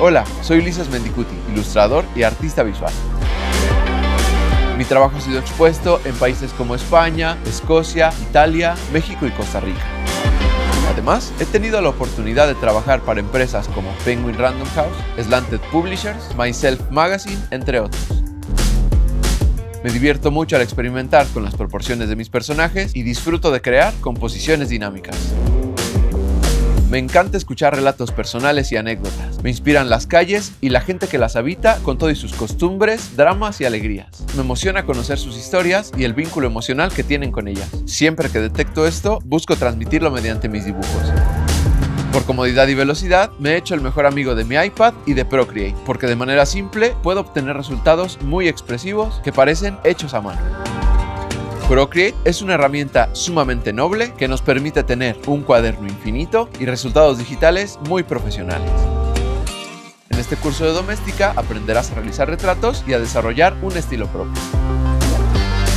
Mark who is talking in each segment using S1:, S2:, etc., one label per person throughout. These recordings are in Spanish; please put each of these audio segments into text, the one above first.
S1: Hola, soy Ulises Mendicuti, ilustrador y artista visual. Mi trabajo ha sido expuesto en países como España, Escocia, Italia, México y Costa Rica. Además, he tenido la oportunidad de trabajar para empresas como Penguin Random House, Slanted Publishers, Myself Magazine, entre otros. Me divierto mucho al experimentar con las proporciones de mis personajes y disfruto de crear composiciones dinámicas. Me encanta escuchar relatos personales y anécdotas. Me inspiran las calles y la gente que las habita con todas sus costumbres, dramas y alegrías. Me emociona conocer sus historias y el vínculo emocional que tienen con ellas. Siempre que detecto esto, busco transmitirlo mediante mis dibujos. Por comodidad y velocidad, me he hecho el mejor amigo de mi iPad y de Procreate, porque de manera simple puedo obtener resultados muy expresivos que parecen hechos a mano. Procreate es una herramienta sumamente noble que nos permite tener un cuaderno infinito y resultados digitales muy profesionales. En este curso de doméstica aprenderás a realizar retratos y a desarrollar un estilo propio.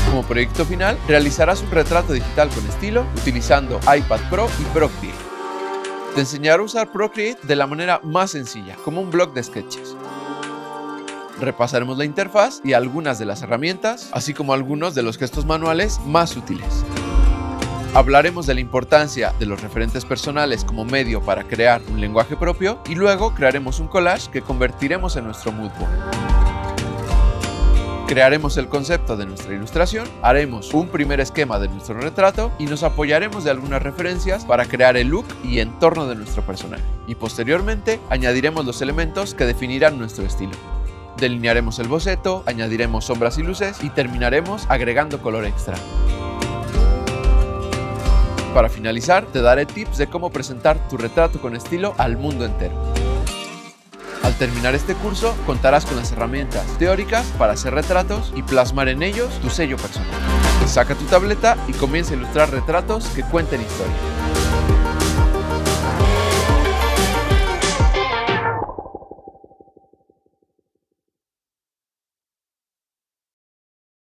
S1: Como proyecto final, realizarás un retrato digital con estilo utilizando iPad Pro y Procreate. Te enseñaré a usar Procreate de la manera más sencilla, como un blog de sketches. Repasaremos la interfaz y algunas de las herramientas, así como algunos de los gestos manuales más útiles. Hablaremos de la importancia de los referentes personales como medio para crear un lenguaje propio y luego crearemos un collage que convertiremos en nuestro mood Crearemos el concepto de nuestra ilustración, haremos un primer esquema de nuestro retrato y nos apoyaremos de algunas referencias para crear el look y entorno de nuestro personaje. Y posteriormente añadiremos los elementos que definirán nuestro estilo. Delinearemos el boceto, añadiremos sombras y luces y terminaremos agregando color extra. Para finalizar, te daré tips de cómo presentar tu retrato con estilo al mundo entero. Al terminar este curso, contarás con las herramientas teóricas para hacer retratos y plasmar en ellos tu sello personal. Saca tu tableta y comienza a ilustrar retratos que cuenten historia.